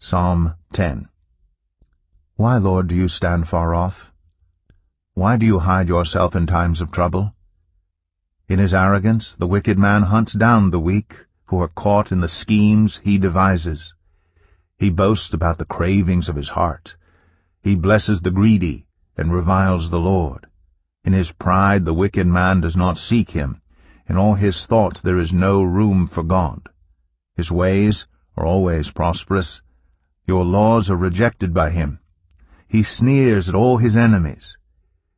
Psalm 10 Why, Lord, do you stand far off? Why do you hide yourself in times of trouble? In his arrogance the wicked man hunts down the weak, who are caught in the schemes he devises. He boasts about the cravings of his heart. He blesses the greedy and reviles the Lord. In his pride the wicked man does not seek him. In all his thoughts there is no room for God. His ways are always prosperous. Your laws are rejected by him. He sneers at all his enemies.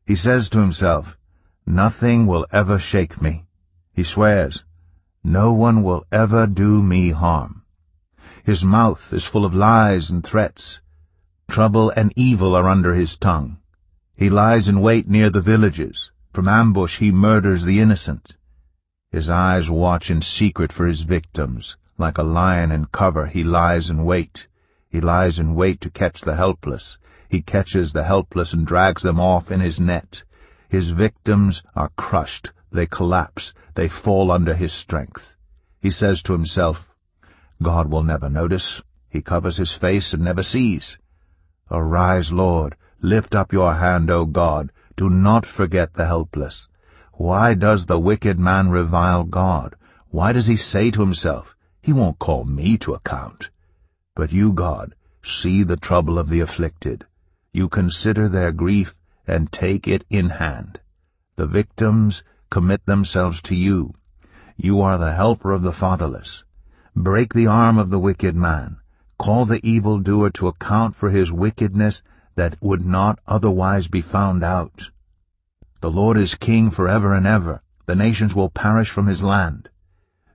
He says to himself, Nothing will ever shake me. He swears, No one will ever do me harm. His mouth is full of lies and threats. Trouble and evil are under his tongue. He lies in wait near the villages. From ambush he murders the innocent. His eyes watch in secret for his victims. Like a lion in cover he lies in wait. He lies in wait to catch the helpless. He catches the helpless and drags them off in his net. His victims are crushed. They collapse. They fall under his strength. He says to himself, God will never notice. He covers his face and never sees. Arise, Lord. Lift up your hand, O God. Do not forget the helpless. Why does the wicked man revile God? Why does he say to himself, He won't call me to account? But you, God, see the trouble of the afflicted. You consider their grief and take it in hand. The victims commit themselves to you. You are the helper of the fatherless. Break the arm of the wicked man. Call the evildoer to account for his wickedness that would not otherwise be found out. The Lord is king forever and ever. The nations will perish from his land.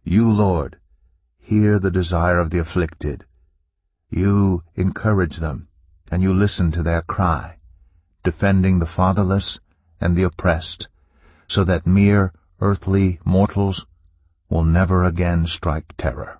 You, Lord, hear the desire of the afflicted. You encourage them, and you listen to their cry, defending the fatherless and the oppressed, so that mere earthly mortals will never again strike terror.